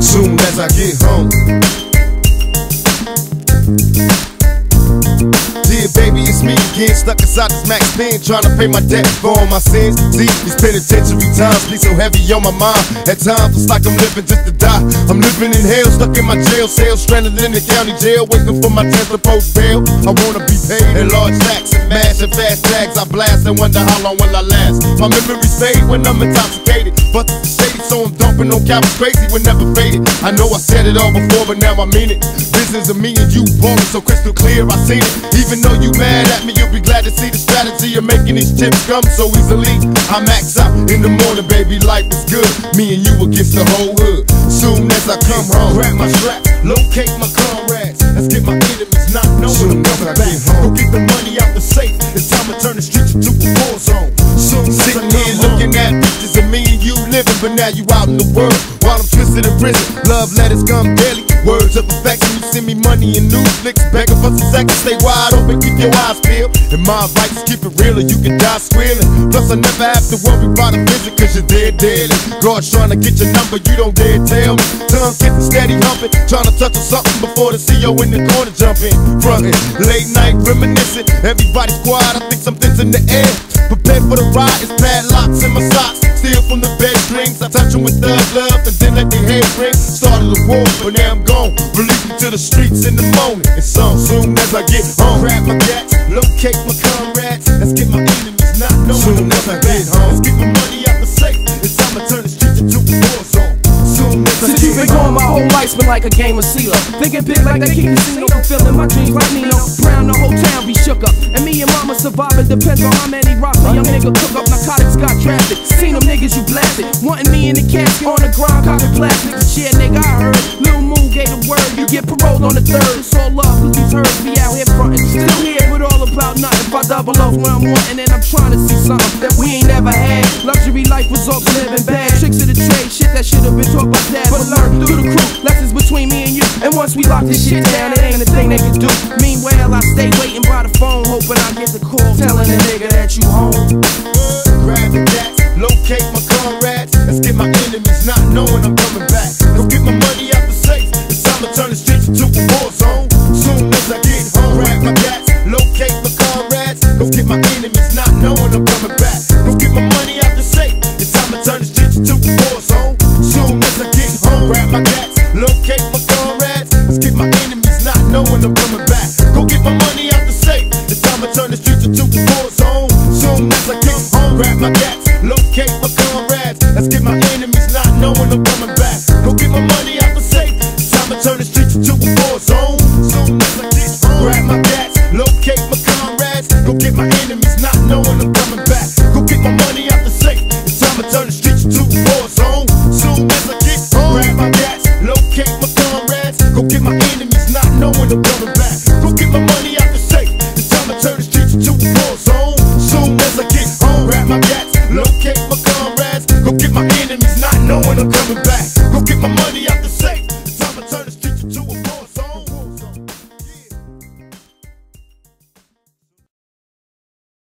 Soon as I get home. Again, stuck inside this max pen, trying to pay my debt for all my sins. See, these penitentiary times be so heavy on my mind. At times, it's like I'm living just to die. I'm living in hell, stuck in my jail cell, stranded in the county jail, waiting for my 10th post bail. I wanna be paid in large stacks and mash fast tags. I blast and wonder how long will I last. My memories fade when I'm intoxicated, but the shady, so I'm dumping on cowards crazy, we're never faded. I know I said it all before, but now I mean it. Business of me and you, ballin' so crystal clear, I seen it. Even though you mad at me, you'll be glad to see the strategy of making these chips come so easily. I max out in the morning, baby, life is good. Me and you against the whole hood. Soon as I come home, grab my strap, locate my comrades. Let's get my enemies not knowing I'm coming back. Go get the money out the safe. It's time to turn the streets into a war zone. Soon but now you out in the world while I'm twisted in prison. Love letters come daily. Words of affection, you send me money and new flicks. Begging for some seconds, stay wide open, keep your eyes peeled. And my is keep it real or you can die squealing. Plus, I never have to worry about a visit, cause you're dead daily. God's trying to get your number, you don't dare tell me. Tongue kissing, steady humping, trying to touch on something before the C.O. in the corner jump in. Frontin', late night reminiscing, everybody's quiet, I think something's in the air. Prepared for the ride, it's padlocks in my socks. Steal from the bed thug love and then let their head ring. Started a war, but now I'm gone. Release me to the streets in the morning. It's on soon as I get home. Grab my gats, locate my comrades. Let's get my enemies not knowing. Soon as I get home. Let's get my money out the safe. It's time to turn the streets into a war zone. Soon as Since you've been gone, my whole life's been like a game of CeeLo. Thinking big like that king casino, fulfilling my dreams like Nino. Brown, the whole town be shook up. And me and mama surviving depends on how many rocks a young nigga cook up. Got drafted. Seen them niggas you blasted. Wanting me in the casket on the ground, copy plastics. Shit, nigga, I heard. Lil Moon gave the word. You get paroled on the third. It's all love, cause these be out here frontin'. Still here with all about nothing. If I double off where I'm wanting, and I'm trying to see something that we ain't never had. Luxury life results in living bad. Tricks of the trade, shit that should have been taught by dad. But learn through the crew, lessons between me and you. And once we lock this shit down, it ain't a thing they can do. Meanwhile, I stay waiting by the phone, hoping I get the call telling the nigga that you home. Knowing I'm coming back. Go get my money out the safe. It's time to turn the streets into a war zone. Soon as I get home, grab my gats, locate my comrades. Go get my enemies not knowing I'm coming back. Go get my money out the safe. It's time to turn the streets into a war zone. Soon as I get home, grab my gats, locate my comrades. Let's get my enemies not knowing I'm coming back. Go get my money out the safe. It's time to turn the streets into a war zone. Soon as I get home, grab my gats, locate my comrades. Let's get my enemies not knowing I'm coming back. Go get my money out the safe. Time to turn the streets into a war zone. Soon as I get grab my gats, locate my comrades. Go get my enemies not knowing I'm coming back. Go get my money out the safe. Time to turn the streets into a war zone. Soon as I get home, grab my gats, locate my comrades. Go get my enemies not knowing I'm coming back. Go get my money out the safe. It's time to turn the streets into a war zone. Soon as I get home, grab my gats, I'm coming back.